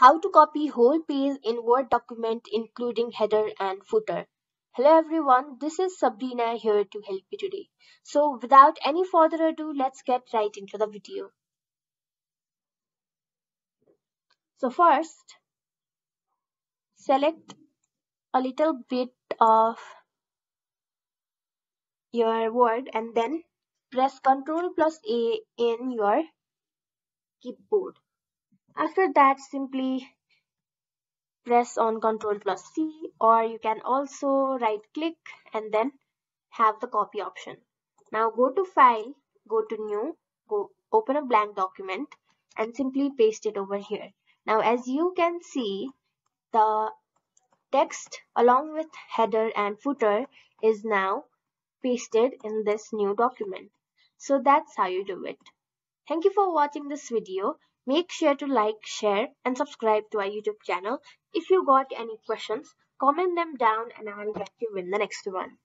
How to copy whole page in Word document including header and footer. Hello everyone, this is Sabrina here to help you today. So without any further ado, let's get right into the video. So first, select a little bit of your word and then press Ctrl plus A in your keyboard. After that, simply press on Ctrl plus C or you can also right click and then have the copy option. Now go to file, go to new, go open a blank document and simply paste it over here. Now as you can see, the text along with header and footer is now pasted in this new document. So that's how you do it. Thank you for watching this video. Make sure to like, share and subscribe to our YouTube channel. If you got any questions, comment them down and I'll get you in the next one.